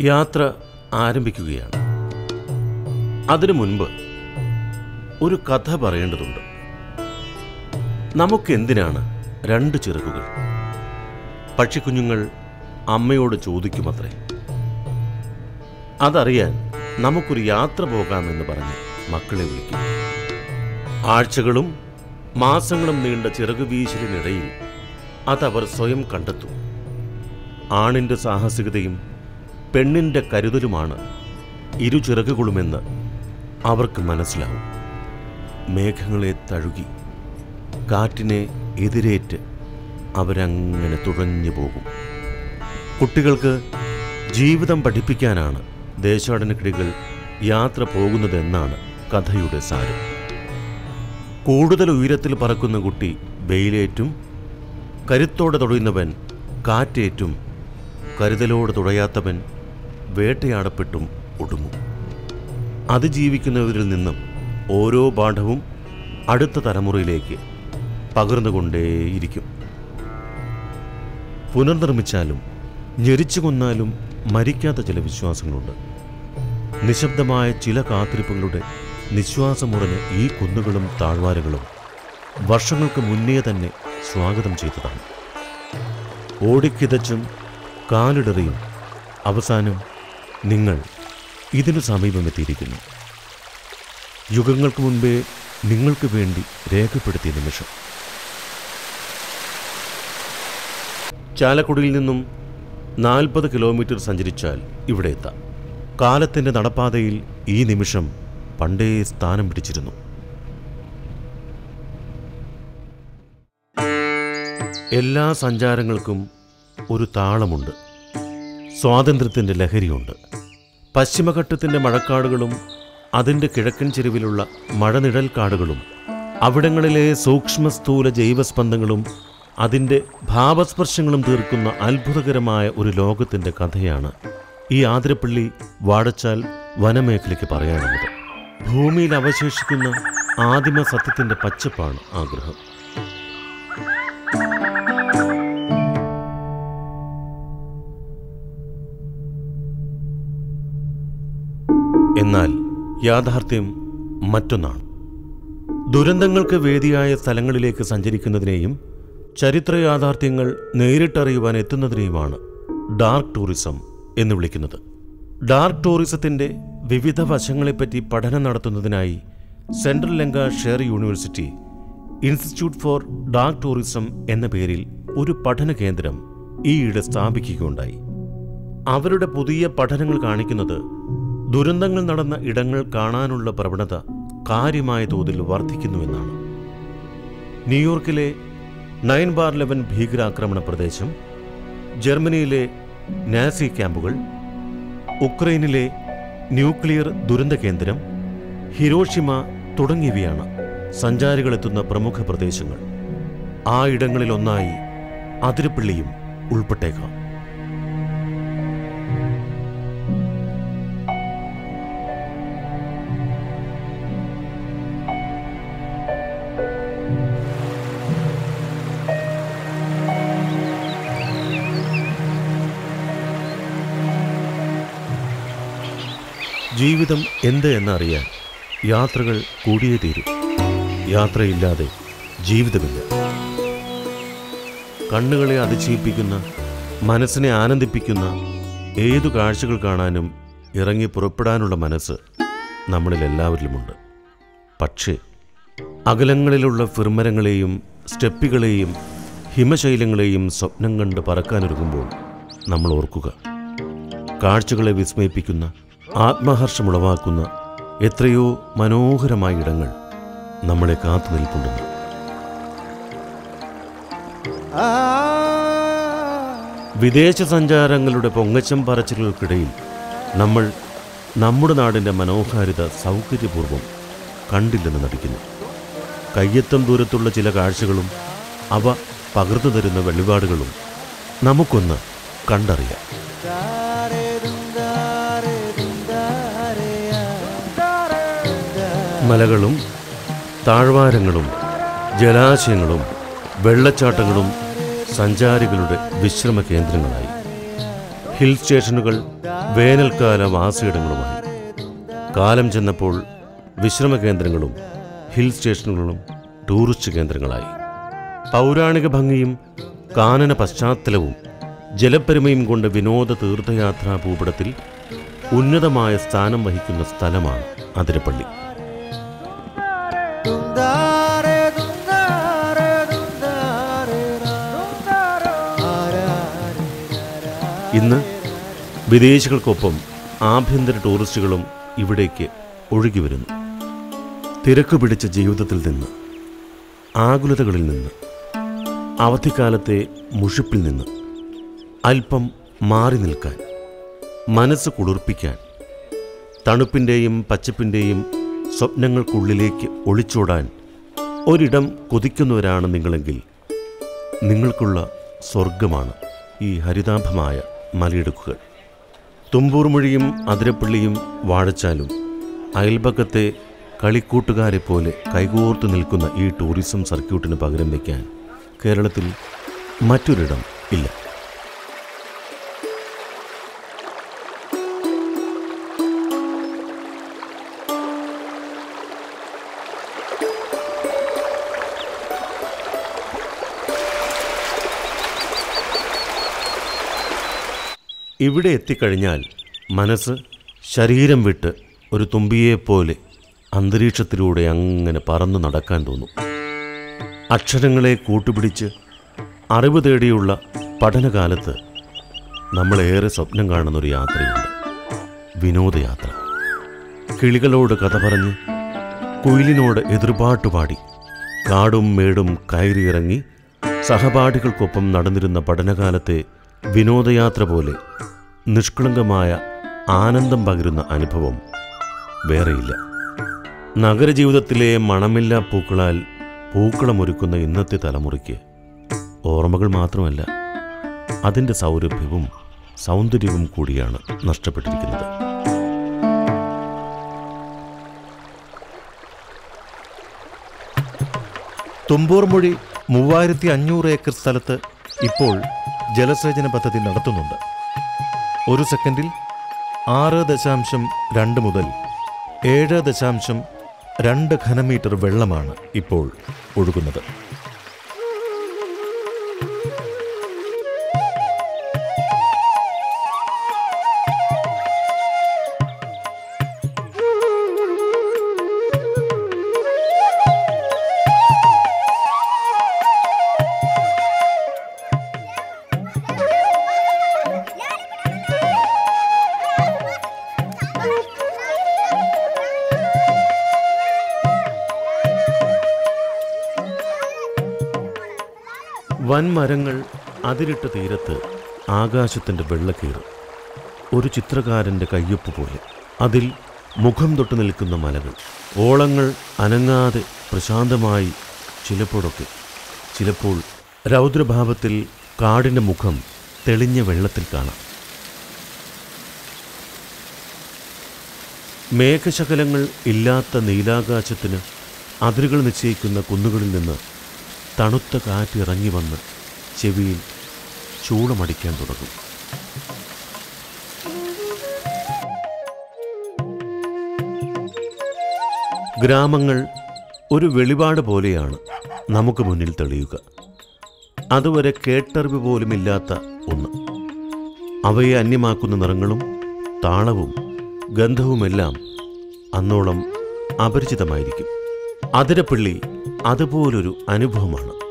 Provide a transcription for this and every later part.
യാത്ര ആരംഭിക്കുകയാണ്. അതിനു മുൻപ് ഒരു കഥ പറയേണ്ടതുണ്ട്. നമുക്കെന്തിനാണ് രണ്ട് ചിറകുകൾ പക്ഷിക്കുഞ്ഞുങ്ങൾ അമ്മയോട് ചോദിക്കുമത്രേ. അതറിയാൻ നമുക്കൊരു യാത്ര പോകാമെന്ന് പറഞ്ഞ് മക്കളെ വിളിക്കും ആഴ്ചകളും മാസങ്ങളും നീണ്ട ചിറകുവീശലിനിടയിൽ അതവർ സ്വയം കണ്ടെത്തും. ആണിന്റെ സാഹസികതയും പെണ്ണിന്റെ കരുതലുമാണ് ഇരുചിറകുകളുമെന്ന് അവർക്ക് മനസ്സിലാവും. മേഘങ്ങളെ തഴുകി കാറ്റിനെ എതിരേറ്റ് അവരങ്ങനെ തുഴഞ്ഞു പോകും. കുട്ടികൾക്ക് ജീവിതം പഠിപ്പിക്കാനാണ് ദേശാടനക്കിടികൾ യാത്ര പോകുന്നതെന്നാണ് കഥയുടെ സാരം. കൂടുതൽ ഉയരത്തിൽ പറക്കുന്ന കുട്ടി വെയിലേറ്റും കരുത്തോടെ തുഴയുന്നവൻ കാറ്റേറ്റും കരുതലോട് തുഴയാത്തവൻ വേട്ടയാടപ്പെട്ടും ഒടുങ്ങും. അതിജീവിക്കുന്നവരിൽ നിന്നും ഓരോ പാഠവും അടുത്ത തലമുറയിലേക്ക് പകർന്നുകൊണ്ടേയിരിക്കും. പുനർനിർമ്മിച്ചാലും ഞെരിച്ചു കൊന്നാലും മരിക്കാത്ത ചില വിശ്വാസങ്ങളുണ്ട്. നിശബ്ദമായ ചില കാത്തിരിപ്പുകളുടെ നിശ്വാസമുറഞ്ഞ ഈ കുന്നുകളും താഴ്വാരകളും വർഷങ്ങൾക്ക് മുന്നേ തന്നെ സ്വാഗതം ചെയ്തതാണ്. ഓടിക്കിതച്ചും കാലിടറിയും അവസാനം നിങ്ങൾ ഇതിനു സമീപമെത്തിയിരിക്കുന്നു. യുഗങ്ങൾക്ക് മുൻപേ നിങ്ങൾക്ക് വേണ്ടി രേഖപ്പെടുത്തിയ നിമിഷം. ചാലക്കുടിയിൽ നിന്നും നാൽപ്പത് കിലോമീറ്റർ സഞ്ചരിച്ചാൽ ഇവിടെ എത്താം. കാലത്തിന്റെ നടപ്പാതയിൽ ഈ നിമിഷം പണ്ടേ സ്ഥാനം പിടിച്ചിരുന്നു. എല്ലാ സഞ്ചാരങ്ങൾക്കും ഒരു താളമുണ്ട്. സ്വാതന്ത്ര്യത്തിന്റെ ലഹരിയുണ്ട്. പശ്ചിമഘട്ടത്തിന്റെ മഴക്കാടുകളും അതിന്റെ കിഴക്കൻ ചെരുവിലുള്ള മഴനിഴൽ കാടുകളും അവിടങ്ങളിലെ സൂക്ഷ്മ സ്ഥൂല ജൈവസ്പന്ദങ്ങളും അതിന്റെ ഭാവസ്പർശങ്ങളും തീർക്കുന്ന അത്ഭുതകരമായ ഒരു ലോകത്തിന്റെ കഥയാണ് ഈ ആതിരപ്പള്ളി വാടച്ചാൽ വനമേഖലയ്ക്ക് പറയാനുള്ളത്. ഭൂമിയിൽ അവശേഷിക്കുന്ന ആദിമ സത്യത്തിന്റെ പച്ചപ്പാണ് ആഗ്രഹം. എന്നാൽ യാഥാർത്ഥ്യം മറ്റൊന്നാണ്. ദുരന്തങ്ങൾക്ക് വേദിയായ സ്ഥലങ്ങളിലേക്ക് സഞ്ചരിക്കുന്നതിനെയും ചരിത്ര യാഥാർത്ഥ്യങ്ങൾ നേരിട്ടറിയുവാൻ എത്തുന്നതിനെയുമാണ് ഡാർക്ക് ടൂറിസം എന്ന് വിളിക്കുന്നത്. ഡാർക്ക് ടൂറിസത്തിന്റെ വിവിധ വശങ്ങളെപ്പറ്റി പഠനം നടത്തുന്നതിനായി central Lancashire university institute for dark tourism എന്ന പേരിൽ ഒരു പഠന കേന്ദ്രം ഈയിടെ സ്ഥാപിക്കുകയുണ്ടായി. അവരുടെ പുതിയ പഠനങ്ങൾ കാണിക്കുന്നത് ദുരന്തങ്ങൾ നടന്ന ഇടങ്ങൾ കാണാനുള്ള പ്രവണത കാര്യമായ തോതിൽ വർദ്ധിക്കുന്നുവെന്നാണ് ന്യൂയോർക്കിലെ നയൻ ബാർ ലെവൻ ഭീകരാക്രമണ പ്രദേശം ജർമ്മനിയിലെ നാസി ക്യാമ്പുകൾ ഉക്രൈനിലെ ന്യൂക്ലിയർ ദുരന്ത കേന്ദ്രം ഹിരോഷിമ തുടങ്ങിയവയാണ് സഞ്ചാരികളെത്തുന്ന പ്രമുഖ പ്രദേശങ്ങൾ. ആ ഇടങ്ങളിലൊന്നായി അതിരപ്പള്ളിയും ഉൾപ്പെട്ടേക്കാം. ജീവിതം എന്ത് എന്നറിയാൻ യാത്രകൾ കൂടിയേ തീരും. യാത്രയില്ലാതെ ജീവിതമില്ല. കണ്ണുകളെ അതിശയിപ്പിക്കുന്ന മനസ്സിനെ ആനന്ദിപ്പിക്കുന്ന ഏതു കാഴ്ചകൾ കാണാനും ഇറങ്ങി പുറപ്പെടാനുള്ള മനസ്സ് നമ്മളിൽ എല്ലാവരിലുമുണ്ട്. പക്ഷേ അകലങ്ങളിലുള്ള ഫിർമരങ്ങളെയും സ്റ്റെപ്പുകളെയും ഹിമശൈലങ്ങളെയും സ്വപ്നം കണ്ട് പറക്കാനൊരുങ്ങുമ്പോൾ നമ്മൾ ഓർക്കുക കാഴ്ചകളെ വിസ്മയിപ്പിക്കുന്ന ആത്മഹർഷമുളവാക്കുന്ന എത്രയോ മനോഹരമായ ഇടങ്ങൾ നമ്മളെ കാത്തു നിൽപ്പുണ്ടെന്ന്. വിദേശ സഞ്ചാരങ്ങളുടെ പൊങ്ങച്ചം പറച്ചിലുകൾക്കിടയിൽ നമ്മൾ നമ്മുടെ നാടിന്റെ മനോഹാരിത സൗകര്യപൂർവം കണ്ടില്ലെന്ന് നടിക്കുന്നു. കയ്യെത്തം ദൂരത്തുള്ള ചില കാഴ്ചകളും അവ പകർന്നു തരുന്ന വെളിപാടുകളും നമുക്കൊന്ന് കണ്ടറിയാം. മലകളും താഴ്വാരങ്ങളും ജലാശയങ്ങളും വെള്ളച്ചാട്ടങ്ങളും സഞ്ചാരികളുടെ വിശ്രമ കേന്ദ്രങ്ങളായി ഹിൽ സ്റ്റേഷനുകൾ വേനൽക്കാല വാസയിടങ്ങളുമായി. കാലം ചെന്നപ്പോൾ വിശ്രമ കേന്ദ്രങ്ങളും ഹിൽ സ്റ്റേഷനുകളും ടൂറിസ്റ്റ് കേന്ദ്രങ്ങളായി. പൗരാണിക ഭംഗിയും കാനന പശ്ചാത്തലവും ജലപ്പെരുമയും കൊണ്ട് വിനോദ തീർത്ഥയാത്രാ ഭൂപടത്തിൽ ഉന്നതമായ സ്ഥാനം വഹിക്കുന്ന സ്ഥലമാണ് അതിരപ്പള്ളി. ഇന്ന് വിദേശികൾക്കൊപ്പം ആഭ്യന്തര ടൂറിസ്റ്റുകളും ഇവിടേക്ക് ഒഴുകി വരുന്നു. തിരക്ക് പിടിച്ച ജീവിതത്തിൽ നിന്ന് ആകുലതകളിൽ നിന്ന് അവധിക്കാലത്തെ മുഷിപ്പിൽ നിന്ന് അല്പം മാറി നിൽക്കാൻ മനസ്സ് കുളിർപ്പിക്കാൻ തണുപ്പിന്റെയും പച്ചപ്പിന്റെയും സ്വപ്നങ്ങൾക്കുള്ളിലേക്ക് ഒളിച്ചോടാൻ ഒരിടം കൊതിക്കുന്നവരാണ് നിങ്ങളെങ്കിൽ നിങ്ങൾക്കുള്ള സ്വർഗമാണ് ഈ ഹരിതാഭമായ മലയിടുക്കുകൾ. തുമ്പൂർ മൊഴിയും അതിരപ്പള്ളിയും വാഴച്ചാലും അയൽപക്കത്തെ കളിക്കൂട്ടുകാരെ പോലെ കൈകോർത്ത് നിൽക്കുന്ന ഈ ടൂറിസം സർക്യൂട്ടിന് പകരം വയ്ക്കാൻ കേരളത്തിൽ മറ്റൊരിടം ഇല്ല. ഇവിടെ എത്തിക്കഴിഞ്ഞാൽ മനസ്സ് ശരീരം വിട്ട് ഒരു തുമ്പിയെപ്പോലെ അന്തരീക്ഷത്തിലൂടെ അങ്ങനെ പറന്നു നടക്കാൻ തോന്നും. അക്ഷരങ്ങളെ കൂട്ടുപിടിച്ച് അറിവ് തേടിയുള്ള പഠനകാലത്ത് നമ്മളേറെ സ്വപ്നം കാണുന്നൊരു യാത്രയുണ്ട്. വിനോദയാത്ര. കിളികളോട് കഥ പറഞ്ഞ് കുയിലിനോട് എതിർപാട്ട് പാടി കാടും മേടും കയറിയിറങ്ങി സഹപാഠികൾക്കൊപ്പം നടന്നിരുന്ന പഠനകാലത്തെ വിനോദയാത്ര പോലെ നിഷ്കളങ്കമായ ആനന്ദം പകരുന്ന അനുഭവം വേറെയില്ല. നഗരജീവിതത്തിലെ മണമില്ല പൂക്കളാൽ പൂക്കളമൊരുക്കുന്ന ഇന്നത്തെ തലമുറയ്ക്ക് ഓർമ്മകൾ മാത്രമല്ല അതിന്റെ സൗരഭ്യവും സൗന്ദര്യവും കൂടിയാണ് നഷ്ടപ്പെട്ടിരിക്കുന്നത്. തുമ്പൂർമൊഴി മൂവായിരത്തി അഞ്ഞൂറ് ഏക്കർ സ്ഥലത്ത് ഇപ്പോൾ ജലസേചന പദ്ധതി നടത്തുന്നുണ്ട്. ഒരു സെക്കൻഡിൽ ആറ് ദശാംശം രണ്ട് മുതൽ ഏഴ് ദശാംശം രണ്ട് ഘനമീറ്റർ വെള്ളമാണ് ഇപ്പോൾ ഒഴുകുന്നത്. വൻമരങ്ങൾ അതിരിട്ട തീരത്ത് ആകാശത്തിന്റെ വെള്ളക്കീറും ഒരു ചിത്രകാരന്റെ കയ്യൊപ്പ് പോലെ. അതിൽ മുഖം തൊട്ട് നിൽക്കുന്ന മലകൾ. ഓളങ്ങൾ അനങ്ങാതെ പ്രശാന്തമായി ചിലപ്പോഴൊക്കെ. ചിലപ്പോൾ രൗദ്രഭാവത്തിൽ കാടിന്റെ മുഖം തെളിഞ്ഞ വെള്ളത്തിൽ കാണാം. മേഘശകലങ്ങൾ ഇല്ലാത്ത നീലാകാശത്തിന് അതിരുകൾ നിശ്ചയിക്കുന്ന കുന്നുകളിൽ നിന്ന് തണുത്ത കാറ്റിറങ്ങി വന്ന് ചെവിയിൽ ചൂളമടിക്കാൻ തുടങ്ങും. ഗ്രാമങ്ങൾ ഒരു വെളിപാട് പോലെയാണ് നമുക്ക് മുന്നിൽ തെളിയുക. അതുവരെ കേട്ടറിവ് പോലുമില്ലാത്ത ഒന്ന്. അവയെ അന്യമാക്കുന്ന നിറങ്ങളും താളവും ഗന്ധവുമെല്ലാം അന്നോളം അപരിചിതമായിരിക്കും. അതിരപ്പള്ളി അതുപോലൊരു അനുഭവമാണ്.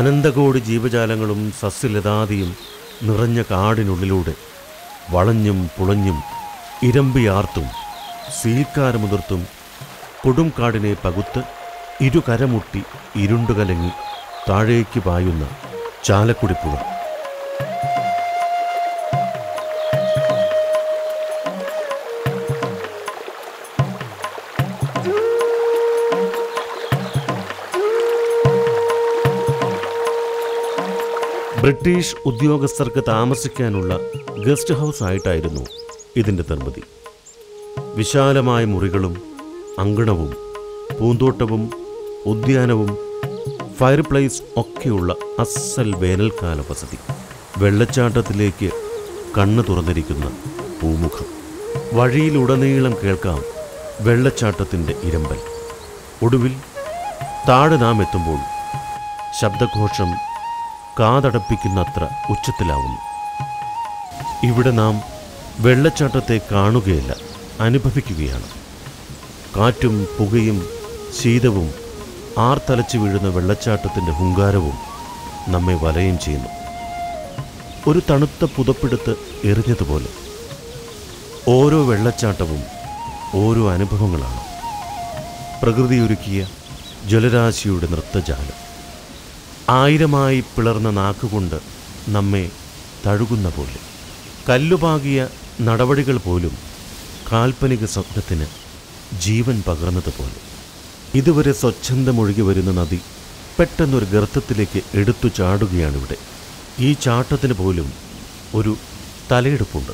അനന്തകോടി ജീവജാലങ്ങളും സസ്യലതാതിയും നിറഞ്ഞ കാടിനുള്ളിലൂടെ വളഞ്ഞും പുളഞ്ഞും ഇരമ്പിയാർത്തും സീൽക്കാരമുതിർത്തും കൊടുംകാടിനെ പകുത്ത് ഇരുകരമുട്ടി ഇരുണ്ടുകലങ്ങി താഴേക്ക് പായുന്ന ചാലക്കുടിപ്പുഴ. ബ്രിട്ടീഷ് ഉദ്യോഗസ്ഥർക്ക് താമസിക്കാനുള്ള ഗസ്റ്റ് ഹൗസ് ആയിട്ടായിരുന്നു ഇതിന്റെ നിർമ്മിതി. വിശാലമായ മുറികളും അങ്കണവും പൂന്തോട്ടവും ഉദ്യാനവും ഫയർപ്ലേസ് ഒക്കെയുള്ള അസൽ വേനൽക്കാല വസതി വെള്ളച്ചാട്ടത്തിലേക്ക് കണ്ണു തുറന്നിരിക്കുന്ന പൂമുഖം. വഴിയിലുടനീളം കേൾക്കാം വെള്ളച്ചാട്ടത്തിന്റെ ഇരമ്പൽ. ഒടുവിൽ താഴെ നാം എത്തുമ്പോൾ ശബ്ദഘോഷം കാതടപ്പിക്കുന്നത്ര ഉച്ചത്തിലാവുന്നു. ഇവിടെ നാം വെള്ളച്ചാട്ടത്തെ കാണുകയില്ല അനുഭവിക്കുകയാണ്. കാറ്റും പുകയും ശീതവും ആർത്തലച്ചു വീഴുന്ന വെള്ളച്ചാട്ടത്തിന്റെ ഹുങ്കാരവും നമ്മെ വലയും ചെയ്യുന്നു. ഒരു തണുത്ത പുതപ്പെടുത്ത് എറിഞ്ഞതുപോലെ. ഓരോ വെള്ളച്ചാട്ടവും ഓരോ അനുഭവങ്ങളാണ്. പ്രകൃതിയൊരുക്കിയ ജലരാശിയുടെ നൃത്തജാലം. ആയിരമായി പിളർന്ന നാക്കുകൊണ്ട് നമ്മെ തഴുകുന്ന പോലെ. കല്ലുപാകിയ നടപടികൾ പോലും കാൽപ്പനിക സ്വപ്നത്തിന് ജീവൻ പകർന്നതുപോലെ ഇതുവരെ സ്വച്ഛന്തമൊഴുകി വരുന്ന നദി പെട്ടെന്നൊരു ഗർത്തത്തിലേക്ക് എടുത്തു ചാടുകയാണിവിടെ. ഈ ചാട്ടത്തിന് പോലും ഒരു തലയെടുപ്പുണ്ട്.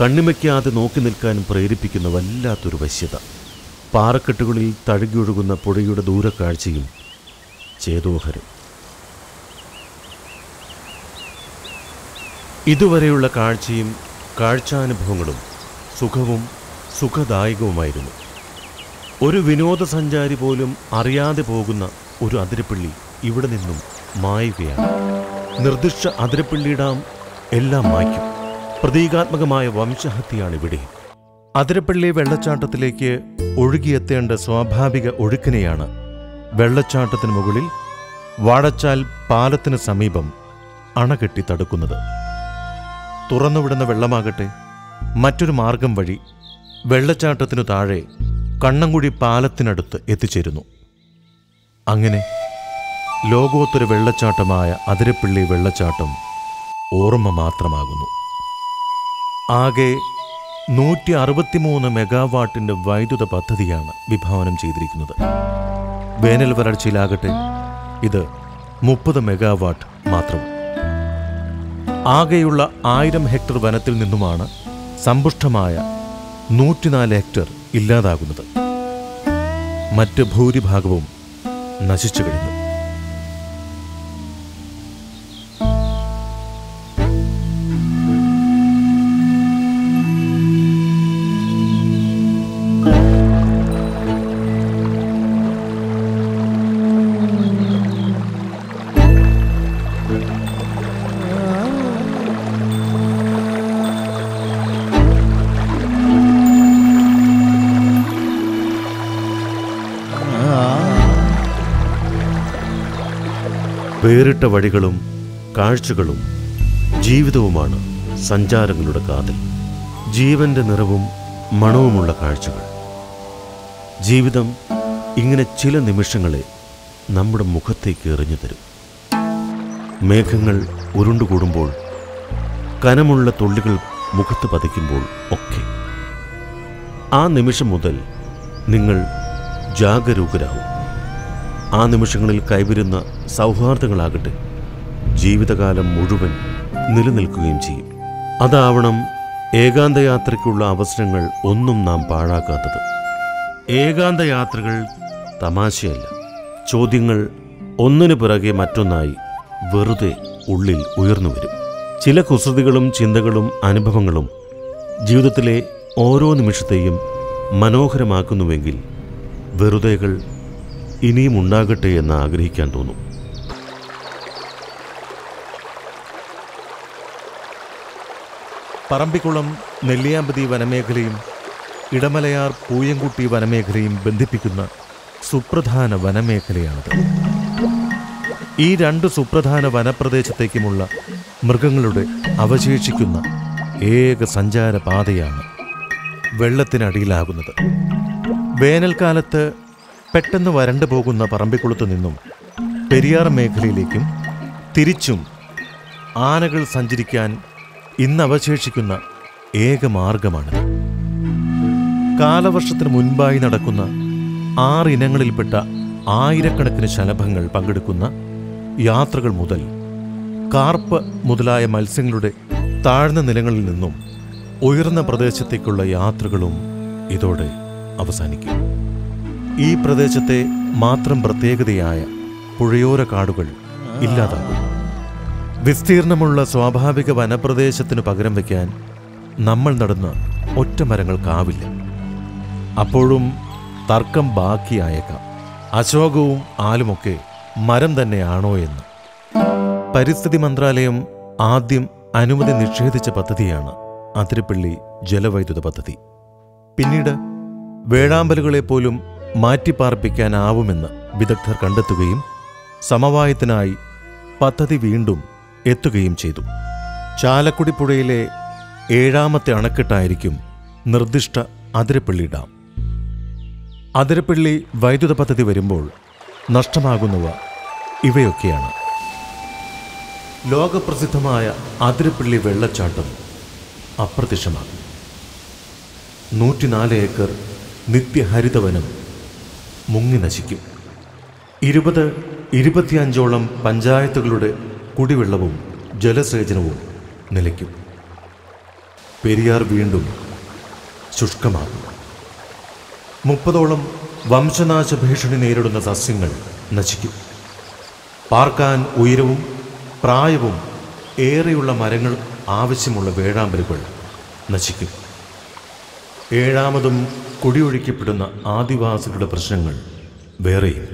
കണ്ണിമയ്ക്കാതെ നോക്കി നിൽക്കാനും പ്രേരിപ്പിക്കുന്ന വല്ലാത്തൊരു വശ്യത. പാറക്കെട്ടുകളിൽ തഴുകിയൊഴുകുന്ന പുഴയുടെ ദൂരക്കാഴ്ചയും ചേതോഹരം. ഇതുവരെയുള്ള കാഴ്ചയും കാഴ്ചാനുഭവങ്ങളും സുഖവും സുഖദായകവുമായിരുന്നു. ഒരു വിനോദസഞ്ചാരി പോലും അറിയാതെ പോകുന്ന ഒരു അതിരപ്പള്ളി ഇവിടെ നിന്നും മായുകയാണ്. നിർദ്ദിഷ്ട അതിരപ്പള്ളി ഡാം എല്ലാം മായ്ക്കും. പ്രതീകാത്മകമായ വംശഹത്യയാണിവിടെ. അതിരപ്പള്ളി വെള്ളച്ചാട്ടത്തിലേക്ക് ഒഴുകിയെത്തേണ്ട സ്വാഭാവിക ഒഴുക്കിനെയാണ് വെള്ളച്ചാട്ടത്തിന് മുകളിൽ വാഴച്ചാൽ പാലത്തിന് സമീപം അണകെട്ടി തടുക്കുന്നത്. തുറന്നുവിടുന്ന വെള്ളമാകട്ടെ. മറ്റൊരു മാർഗം വഴി വെള്ളച്ചാട്ടത്തിനു താഴെ കണ്ണങ്കുഴി പാലത്തിനടുത്ത് എത്തിച്ചേരുന്നു. അങ്ങനെ ലോകോത്തര വെള്ളച്ചാട്ടമായ അതിരപ്പിള്ളി വെള്ളച്ചാട്ടം ഓർമ്മ മാത്രമാകുന്നു. ആകെ നൂറ്റി അറുപത്തിമൂന്ന് മെഗാവാട്ടിന്റെ വൈദ്യുത പദ്ധതിയാണ് വിഭാവനം ചെയ്തിരിക്കുന്നത്. വേനൽ വരൾച്ചയിലാകട്ടെ ഇത് മുപ്പത് മെഗാവാട്ട് മാത്രം. ആകെയുള്ള ആയിരം ഹെക്ടർ വനത്തിൽ നിന്നുമാണ് സമ്പുഷ്ടമായ നൂറ്റിനാല് ഹെക്ടർ ഇല്ലാതാകുന്നത്. മറ്റ് ഭൂരിഭാഗവും നശിച്ചു കഴിഞ്ഞു. വേറിട്ട വഴികളും കാഴ്ചകളും ജീവിതവുമാണ് സഞ്ചാരങ്ങളുടെ കാതൽ. ജീവന്റെ നിറവും മണവുമുള്ള കാഴ്ചകൾ. ജീവിതം ഇങ്ങനെ ചില നിമിഷങ്ങളെ നമ്മുടെ മുഖത്തേക്ക് എറിഞ്ഞു തരും. മേഘങ്ങൾ ഉരുണ്ടുകൂടുമ്പോൾ കനമുള്ള തുള്ളികൾ മുഖത്ത് പതിക്കുമ്പോൾ ഒക്കെ. ആ നിമിഷം മുതൽ നിങ്ങൾ ജാഗരൂകരാകും ആ നിമിഷങ്ങളിൽ കൈവരുന്ന സൗഹാർദ്ദങ്ങളാകട്ടെ. ജീവിതകാലം മുഴുവൻ നിലനിൽക്കുകയും ചെയ്യും. അതാവണം ഏകാന്തയാത്രയ്ക്കുള്ള അവസരങ്ങൾ ഒന്നും നാം പാഴാക്കാത്തത്. ഏകാന്തയാത്രകൾ തമാശയല്ല. ചോദ്യങ്ങൾ ഒന്നിനു പിറകെ മറ്റൊന്നായി വെറുതെ ഉള്ളിൽ ഉയർന്നു വരും. ചില കുസൃതികളും ചിന്തകളും അനുഭവങ്ങളും ജീവിതത്തിലെ ഓരോ നിമിഷത്തെയും മനോഹരമാക്കുന്നുവെങ്കിൽ വെറുതെകൾ ഇനിയും ഉണ്ടാകട്ടെ എന്ന് ആഗ്രഹിക്കാൻ തോന്നും. പറമ്പിക്കുളം നെല്ലിയാമ്പതി വനമേഖലയും ഇടമലയാർ പൂയംകുട്ടി വനമേഖലയും ബന്ധിപ്പിക്കുന്ന സുപ്രധാന വനമേഖലയാണിത്. ഈ രണ്ട് സുപ്രധാന വനപ്രദേശത്തേക്കുമുള്ള മൃഗങ്ങളുടെ അവശേഷിക്കുന്ന ഏക സഞ്ചാരപാതയാണ് വെള്ളത്തിനടിയിലാകുന്നത്. വേനൽക്കാലത്ത് പെട്ടെന്ന് വരണ്ടു പോകുന്ന പറമ്പിക്കുളത്തു നിന്നും പെരിയാർ മേഖലയിലേക്കും തിരിച്ചും ആനകൾ സഞ്ചരിക്കാൻ ഇന്നവശേഷിക്കുന്ന ഏക മാർഗമാണ്. കാലവർഷത്തിന് മുൻപായി നടക്കുന്ന ആറിനങ്ങളിൽപ്പെട്ട ആയിരക്കണക്കിന് ശലഭങ്ങൾ പങ്കെടുക്കുന്ന യാത്രകൾ മുതൽ കാർപ്പ് മുതലായ മത്സ്യങ്ങളുടെ താഴ്ന്ന നിലങ്ങളിൽ നിന്നും ഉയർന്ന പ്രദേശത്തേക്കുള്ള യാത്രകളും ഇതോടെ അവസാനിക്കും. ഈ പ്രദേശത്തെ മാത്രം പ്രത്യേകതയായ പുഴയോര കാടുകൾ ഇല്ലാതാകും വിസ്തീർണമുള്ള സ്വാഭാവിക വനപ്രദേശത്തിന് പകരം വയ്ക്കാൻ നമ്മൾ നടന്ന ഒറ്റ മരങ്ങൾക്കാവില്ല അപ്പോഴും തർക്കം ബാക്കിയായേക്കാം. അശോകവും ആലുമൊക്കെ മരം തന്നെയാണോ എന്ന്. പരിസ്ഥിതി മന്ത്രാലയം ആദ്യം അനുമതി നിഷേധിച്ച പദ്ധതിയാണ് അതിരപ്പള്ളി ജലവൈദ്യുത പദ്ധതി. പിന്നീട് വേഴാമ്പലുകളെ പോലും മാറ്റിപ്പാർപ്പിക്കാനാവുമെന്ന് വിദഗ്ധർ കണ്ടെത്തുകയും സമവായത്തിനായി പദ്ധതി വീണ്ടും എത്തുകയും ചെയ്തു. ചാലക്കുടി പുഴയിലെ ഏഴാമത്തെ അണക്കെട്ടായിരിക്കും നിർദ്ദിഷ്ട അതിരപ്പള്ളി ഡാം അതിരപ്പള്ളി വൈദ്യുത പദ്ധതി വരുമ്പോൾ നഷ്ടമാകുന്നവ ഇവയൊക്കെയാണ്. ലോകപ്രസിദ്ധമായ അതിരപ്പള്ളി വെള്ളച്ചാട്ടം അപ്രത്യക്ഷമാകും. നൂറ്റിനാല് ഏക്കർ നിത്യഹരിതവനം മുങ്ങി നശിക്കും. ഇരുപത് ഇരുപത്തിയഞ്ചോളം പഞ്ചായത്തുകളുടെ കുടിവെള്ളവും ജലസേചനവും നിലയ്ക്കും. പെരിയാർ വീണ്ടും ശുഷ്കമാകും. മുപ്പതോളം വംശനാശ ഭീഷണി നേരിടുന്ന സസ്യങ്ങൾ നശിക്കും. പാർക്കാൻ ഉയരവും പ്രായവും ഏറെയുള്ള മരങ്ങൾ ആവശ്യമുള്ള വേഴാമ്പലുകൾ നശിക്കും. ഏഴാമതും കുടിയൊഴിക്കപ്പെടുന്ന ആദിവാസികളുടെ പ്രശ്നങ്ങൾ വേറെയും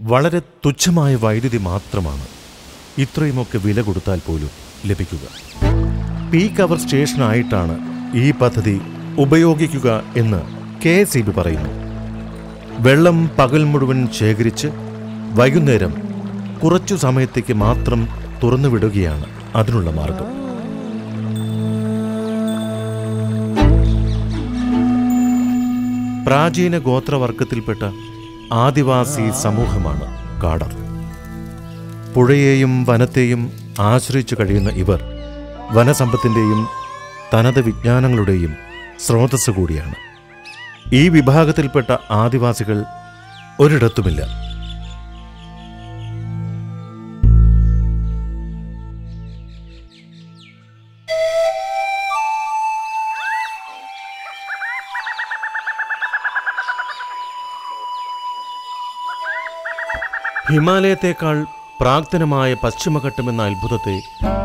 വളരെ തുച്ഛമായ വൈദ്യുതി മാത്രമാണ് ഇത്രയുമൊക്കെ വില കൊടുത്താൽ പോലും ലഭിക്കുക. പീക്ക് അവർ സ്റ്റേഷനായിട്ടാണ് ഈ പദ്ധതി ഉപയോഗിക്കുക എന്ന് കെ എസ് പറയുന്നു. വെള്ളം പകൽ മുഴുവൻ ശേഖരിച്ച് വൈകുന്നേരം കുറച്ചു സമയത്തേക്ക് മാത്രം തുറന്നുവിടുകയാണ് അതിനുള്ള മാർഗം. പ്രാചീന ഗോത്രവർഗത്തിൽപ്പെട്ട ആദിവാസി സമൂഹമാണ് കാടർ. പുഴയെയും വനത്തെയും ആശ്രയിച്ചു കഴിയുന്ന ഇവർ വനസമ്പത്തിന്റെയും തനത് വിജ്ഞാനങ്ങളുടെയും സ്രോതസ് കൂടിയാണ്. ഈ വിഭാഗത്തിൽപ്പെട്ട ആദിവാസികൾ ഒരിടത്തുമില്ല. ഹിമാലയത്തേക്കാൾ പ്രാക്തനമായ പശ്ചിമഘട്ടമെന്ന അത്ഭുതത്തെ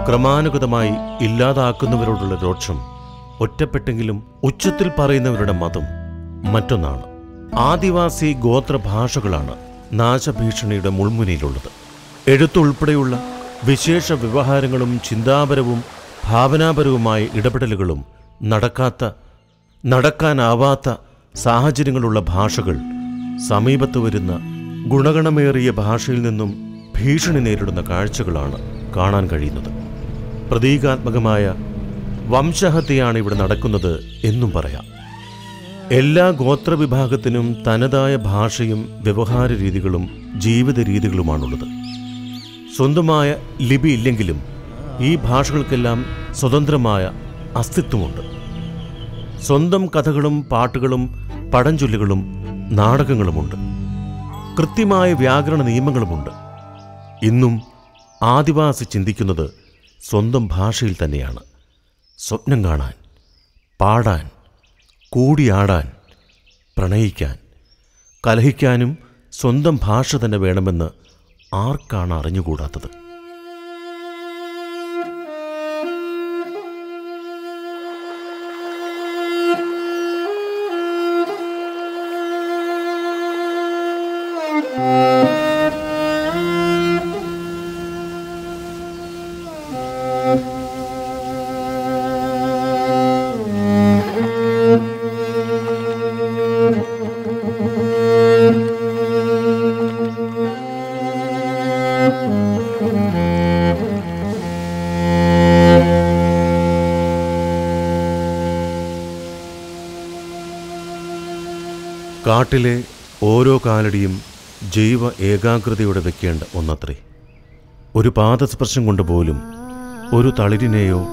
ക്രമാനുഗതമായി ഇല്ലാതാക്കുന്നവരോടുള്ള രോക്ഷം ഒറ്റപ്പെട്ടെങ്കിലും ഉച്ചത്തിൽ പറയുന്നവരുടെ മതം മറ്റൊന്നാണ്. ആദിവാസി ഗോത്രഭാഷകളാണ് നാശഭീഷണിയുടെ മുൾമുനയിലുള്ളത്. എഴുത്തുൾപ്പെടെയുള്ള വിശേഷ വ്യവഹാരങ്ങളും ചിന്താപരവും ഭാവനാപരവുമായ ഇടപെടലുകളും നടക്കാത്ത നടക്കാനാവാത്ത സാഹചര്യങ്ങളുള്ള ഭാഷകൾ സമീപത്ത് വരുന്ന ഗുണഗണമേറിയ ഭാഷയിൽ നിന്നും ഭീഷണി നേരിടുന്ന കാഴ്ചകളാണ് കാണാൻ കഴിയുന്നത്. പ്രതീകാത്മകമായ വംശഹത്യയാണ് ഇവിടെ നടക്കുന്നത് എന്നും പറയാം. എല്ലാ ഗോത്രവിഭാഗത്തിനും തനതായ ഭാഷയും വ്യവഹാര രീതികളും ജീവിത രീതികളുമാണുള്ളത് സ്വന്തമായ ലിപി ഇല്ലെങ്കിലും ഈ ഭാഷകൾക്കെല്ലാം സ്വതന്ത്രമായ അസ്തിത്വമുണ്ട്. സ്വന്തം കഥകളും പാട്ടുകളും പടഞ്ചൊല്ലുകളും നാടകങ്ങളുമുണ്ട്. കൃത്യമായ വ്യാകരണ നിയമങ്ങളുമുണ്ട്. ഇന്നും ആദിവാസി ചിന്തിക്കുന്നത് സ്വന്തം ഭാഷയിൽ തന്നെയാണ്. സ്വപ്നം കാണാൻ പാടാൻ കൂടിയാടാൻ പ്രണയിക്കാൻ കലഹിക്കാനും സ്വന്തം ഭാഷ തന്നെ വേണമെന്ന് ആർക്കാണ് അറിഞ്ഞുകൂടാത്തത്? കാട്ടിലെ ഓരോ കാലടിയും ജൈവ ഏകാഗ്രതയോടെ വെക്കേണ്ട ഒന്നത്രേ. ഒരു പാദസ്പർശം കൊണ്ട് പോലും ഒരു തളിരിനെയോ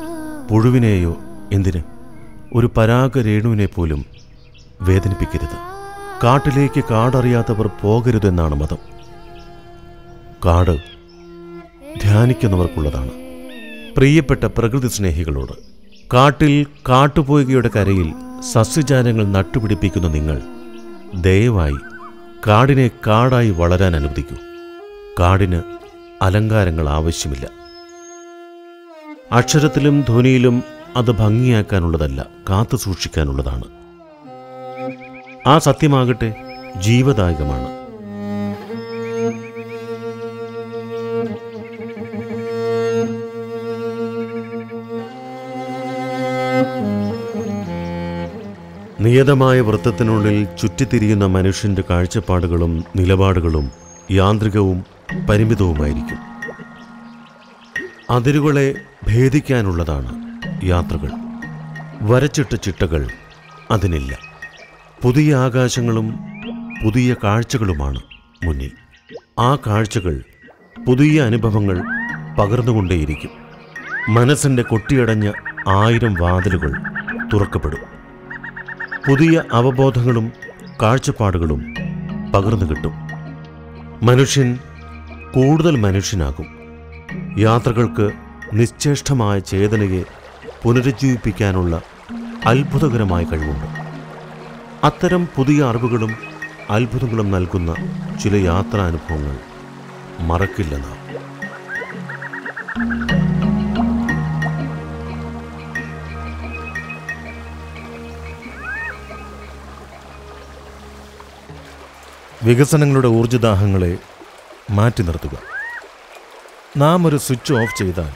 പുഴുവിനെയോ എന്തിന്? ഒരു പരാഗ പരാഗരേണുവിനെ പോലും വേദനിപ്പിക്കരുത്. കാട്ടിലേക്ക് കാടറിയാത്തവർ പോകരുതെന്നാണ് മതം. കാട് ധ്യാനിക്കുന്നവർക്കുള്ളതാണ്. പ്രിയപ്പെട്ട പ്രകൃതി സ്നേഹികളോട് കാട്ടിൽ കാട്ടുപോയികയുടെ കരയിൽ സസ്യജാലങ്ങൾ നട്ടുപിടിപ്പിക്കുന്ന നിങ്ങൾ ദയവായി കാടിനെ കാടായി വളരാൻ അനുവദിക്കൂ. കാടിന് അലങ്കാരങ്ങൾ ആവശ്യമില്ല. അക്ഷരത്തിലും ധ്വനിയിലും അത് ഭംഗിയാക്കാനുള്ളതല്ല കാത്തു സൂക്ഷിക്കാനുള്ളതാണ്. ആ സത്യമാകട്ടെ ജീവദായകമാണ്. നിയതമായ വൃത്തത്തിനുള്ളിൽ ചുറ്റിത്തിരിയുന്ന മനുഷ്യന്റെ കാഴ്ചപ്പാടുകളും നിലപാടുകളും യാന്ത്രികവും പരിമിതവുമായിരിക്കും. അതിരുകളെ ഭേദിക്കാനുള്ളതാണ് യാത്രകൾ. വരച്ചിട്ട ചിട്ടകൾ അതിനില്ല. പുതിയ ആകാശങ്ങളും പുതിയ കാഴ്ചകളുമാണ് മുന്നിൽ. ആ കാഴ്ചകൾ പുതിയ അനുഭവങ്ങൾ പകർന്നുകൊണ്ടേയിരിക്കും. മനസ്സിന്റെ കൊട്ടിയടഞ്ഞ ആയിരം വാതിലുകൾ തുറക്കപ്പെടും. പുതിയ അവബോധങ്ങളും കാഴ്ചപ്പാടുകളും പകർന്നു കിട്ടും. മനുഷ്യൻ കൂടുതൽ മനുഷ്യനാകും. യാത്രകൾക്ക് നിശ്ചേഷ്ടമായ ചേതനയെ പുനരുജ്ജീവിപ്പിക്കാനുള്ള അത്ഭുതകരമായ കഴിവുണ്ട്. അത്തരം പുതിയ അറിവുകളും അത്ഭുതങ്ങളും നൽകുന്ന ചില യാത്രാനുഭവങ്ങൾ മറക്കില്ല വികസനങ്ങളുടെ ഊർജദാഹങ്ങളെ മാറ്റി നിർത്തുക. നാം ഒരു സ്വിച്ച് ഓഫ് ചെയ്താൽ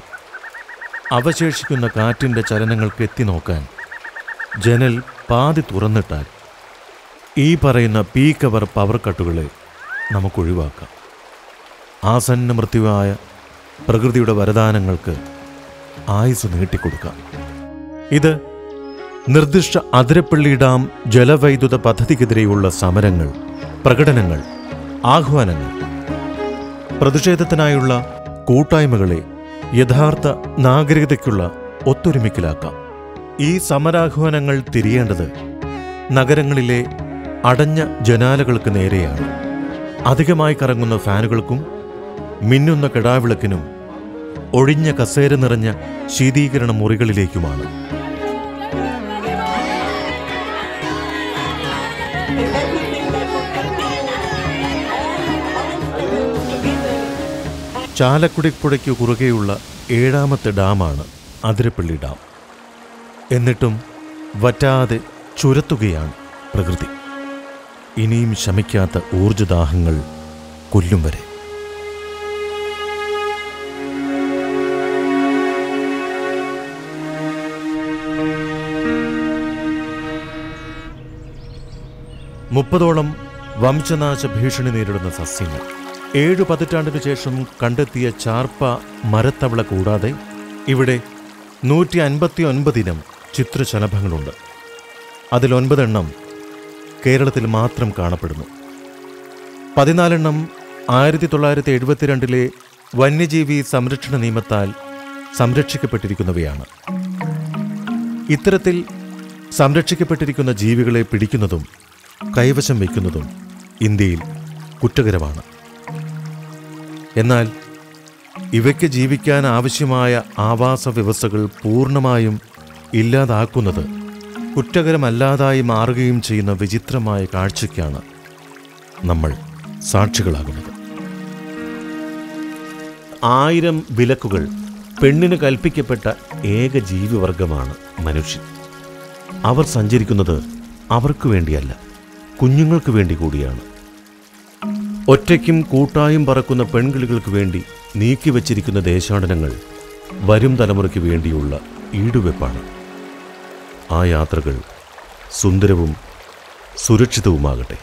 അവശേഷിക്കുന്ന കാറ്റിന്റെ ചലനങ്ങൾക്ക് എത്തി നോക്കാൻ ജനൽ പാതി തുറന്നിട്ടാൽ ഈ പറയുന്ന പീ കവർ പവർ കട്ടുകളെ നമുക്ക് ഒഴിവാക്കാം. ആസന്ന മൃത്യുവായ പ്രകൃതിയുടെ വരദാനങ്ങൾക്ക് ആയുസ് നീട്ടിക്കൊടുക്കാം. ഇത് നിർദ്ദിഷ്ട അതിരപ്പള്ളി ഡാം ജലവൈദ്യുത പദ്ധതിക്കെതിരെയുള്ള സമരങ്ങൾ പ്രകടനങ്ങൾ ആഹ്വാനങ്ങൾ പ്രതിഷേധത്തിനായുള്ള കൂട്ടായ്മകളെ യഥാർത്ഥ നാഗരികതയ്ക്കുള്ള ഒത്തൊരുമിക്കലാക്കാം. ഈ സമരാഹ്വാനങ്ങൾ തിരിയേണ്ടത് നഗരങ്ങളിലെ അടഞ്ഞ ജനാലകൾക്ക് നേരെയാണ്. അധികമായി കറങ്ങുന്ന ഫാനുകൾക്കും മിന്നുന്ന കിടാവിളക്കിനും ഒഴിഞ്ഞ കസേര നിറഞ്ഞ ശീതീകരണ മുറികളിലേക്കുമാണ്. ചാലക്കുടി പുഴയ്ക്ക് കുറുകെയുള്ള ഏഴാമത്തെ ഡാമാണ് അതിരപ്പള്ളി ഡാം. എന്നിട്ടും വറ്റാതെ ചുരത്തുകയാണ് പ്രകൃതി. ഇനിയും ശമിക്കാത്ത ഊർജദാഹങ്ങൾ കൊല്ലും വരെ. മുപ്പതോളം വംശനാശ ഭീഷണി നേരിടുന്ന സസ്യങ്ങൾ. ഏഴു പതിറ്റാണ്ടിനു ശേഷം കണ്ടെത്തിയ ചാർപ്പ മരത്തവള കൂടാതെ ഇവിടെ നൂറ്റി അൻപത്തി ഒൻപതിനം ചിത്രശലഭങ്ങളുണ്ട്. അതിലൊൻപതെണ്ണം കേരളത്തിൽ മാത്രം കാണപ്പെടുന്നു. പതിനാലെണ്ണം ആയിരത്തി തൊള്ളായിരത്തി എഴുപത്തിരണ്ടിലെ വന്യജീവി സംരക്ഷണ നിയമത്താൽ സംരക്ഷിക്കപ്പെട്ടിരിക്കുന്നവയാണ്. ഇത്തരത്തിൽ സംരക്ഷിക്കപ്പെട്ടിരിക്കുന്ന ജീവികളെ പിടിക്കുന്നതും കൈവശം വയ്ക്കുന്നതും ഇന്ത്യയിൽ കുറ്റകരമാണ്. എന്നാൽ ഇവയ്ക്ക് ജീവിക്കാൻ ആവശ്യമായ ആവാസ വ്യവസ്ഥകൾ പൂർണമായും ഇല്ലാതാക്കുന്നത് കുറ്റകരമല്ലാതായി മാറുകയും ചെയ്യുന്ന വിചിത്രമായ കാഴ്ചയ്ക്കാണ് നമ്മൾ സാക്ഷികളാകുന്നത്. ആയിരം വിലക്കുകൾ പെണ്ണിന് കൽപ്പിക്കപ്പെട്ട ഏക ജീവിവർഗമാണ് മനുഷ്യൻ. അവർ സഞ്ചരിക്കുന്നത് അവർക്ക് വേണ്ടിയല്ല കുഞ്ഞുങ്ങൾക്ക് വേണ്ടി കൂടിയാണ്. ഒറ്റയ്ക്കും കൂട്ടായും പറക്കുന്ന പെൺകിളികൾക്ക് വേണ്ടി നീക്കിവച്ചിരിക്കുന്ന ദേശാടനങ്ങൾ വരും തലമുറയ്ക്ക് വേണ്ടിയുള്ള ഈടുവെപ്പാണ്. ആ യാത്രകൾ സുന്ദരവും സുരക്ഷിതവുമാകട്ടെ.